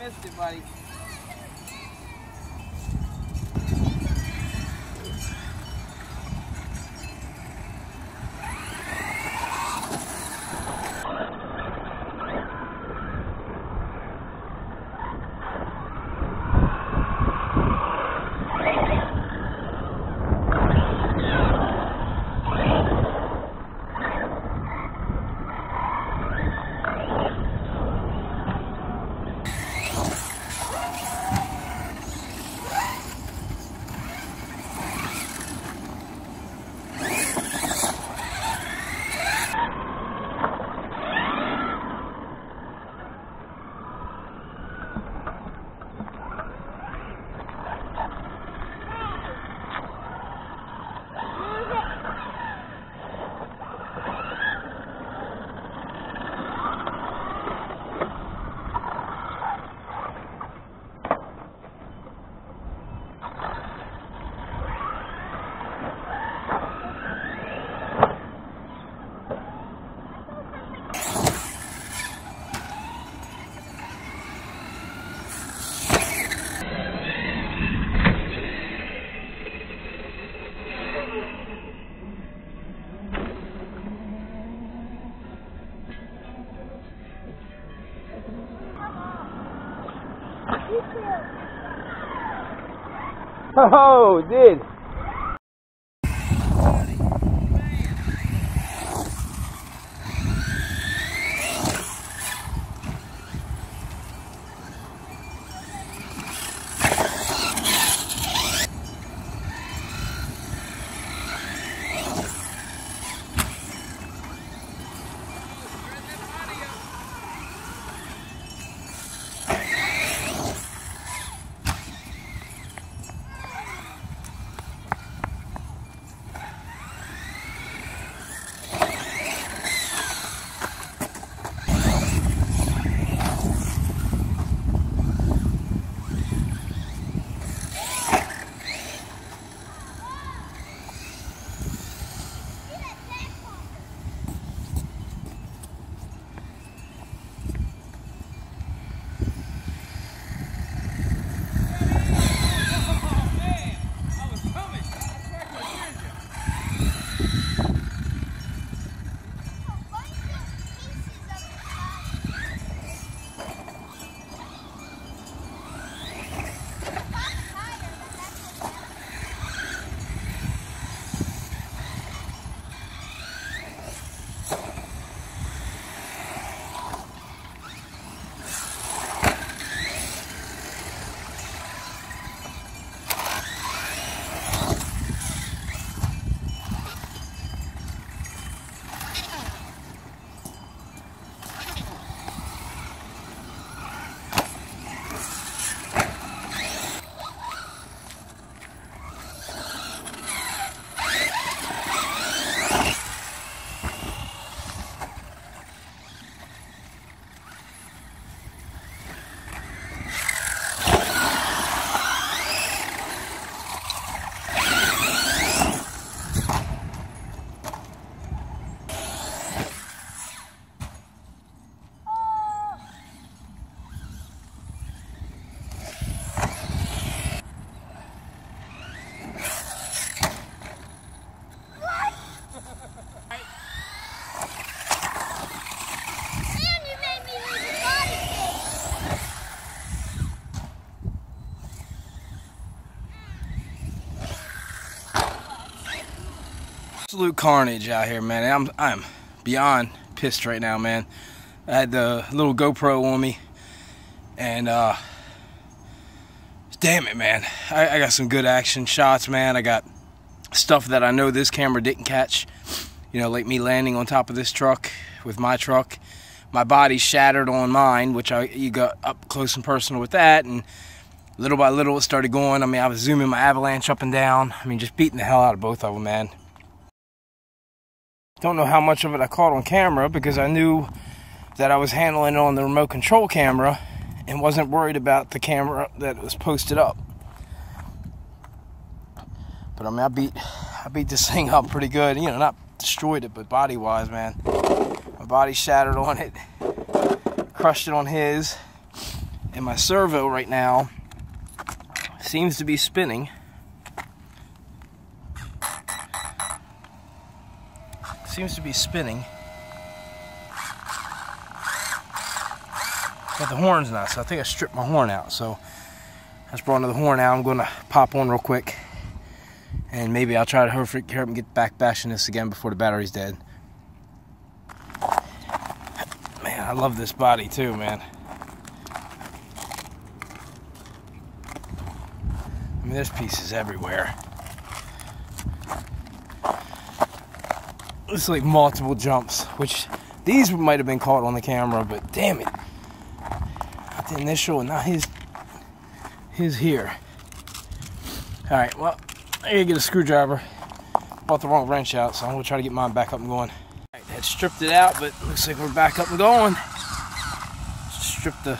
missed it, buddy. Oh, did. Absolute carnage out here, man. I'm I'm beyond pissed right now, man. I had the little GoPro on me, and uh, damn it, man. I, I got some good action shots, man. I got stuff that I know this camera didn't catch. You know, like me landing on top of this truck with my truck. My body shattered on mine, which I you got up close and personal with that, and little by little it started going. I mean, I was zooming my avalanche up and down. I mean, just beating the hell out of both of them, man. Don't know how much of it I caught on camera because I knew that I was handling it on the remote control camera and wasn't worried about the camera that was posted up. But I mean, I beat I beat this thing up pretty good. You know, not destroyed it, but body wise, man. My body shattered on it, crushed it on his. And my servo right now seems to be spinning. Seems to be spinning. But the horn's not, so I think I stripped my horn out. So I just brought another horn out. I'm gonna pop on real quick. And maybe I'll try to up and get back bashing this again before the battery's dead. Man, I love this body too, man. I mean, there's pieces everywhere. It's like multiple jumps, which these might have been caught on the camera, but damn it. Not the initial, not his, his here. All right, well, I gotta get a screwdriver. Bought the wrong wrench out, so I'm gonna try to get mine back up and going. Right, had stripped it out, but looks like we're back up and going. Stripped the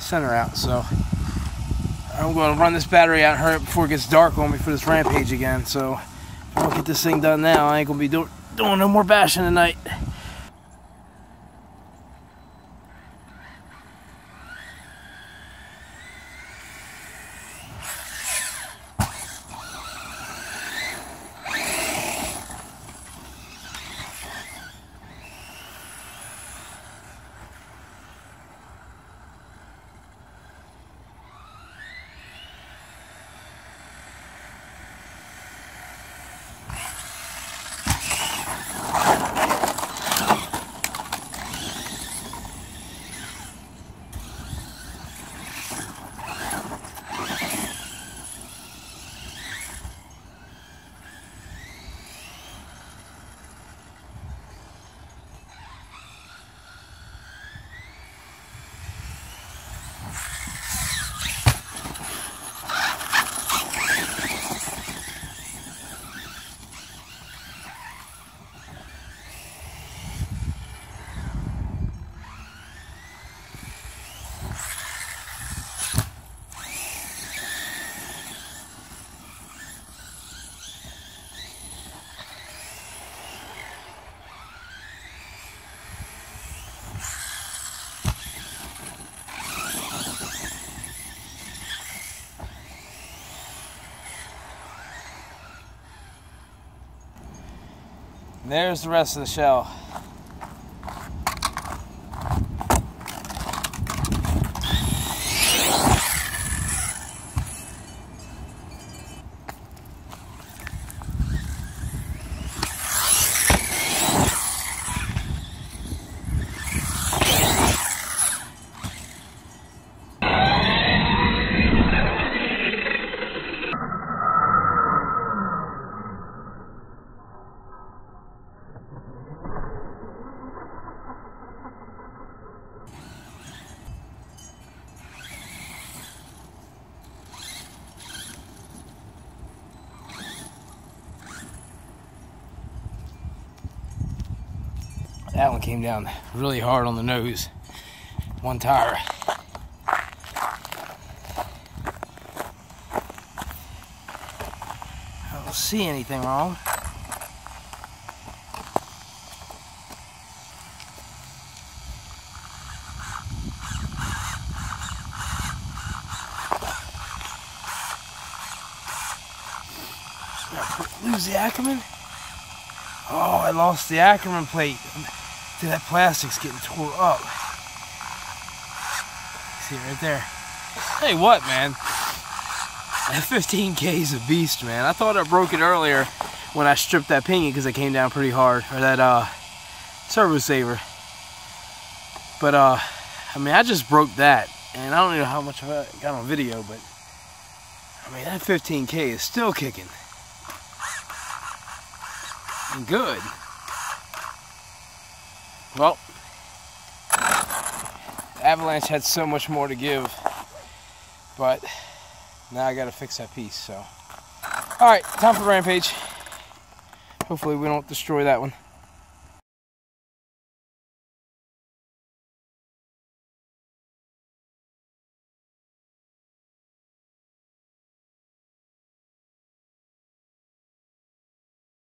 center out, so I'm gonna run this battery out and hurry up before it gets dark on me for this rampage again. So I don't get this thing done now, I ain't gonna be do doing no more bashing tonight. There's the rest of the shell. That one came down really hard on the nose. One tire. I don't see anything wrong. Lose the Ackerman? Oh, I lost the Ackerman plate. See, that plastic's getting tore up. See it right there. Hey, what, man? That 15K is a beast, man. I thought I broke it earlier when I stripped that pinion because it came down pretty hard. Or that uh, servo saver. But, uh, I mean, I just broke that. And I don't know how much of I got on video, but... I mean, that 15K is still kicking. And good. Well, Avalanche had so much more to give, but now I gotta fix that piece, so. All right, time for Rampage. Hopefully we don't destroy that one.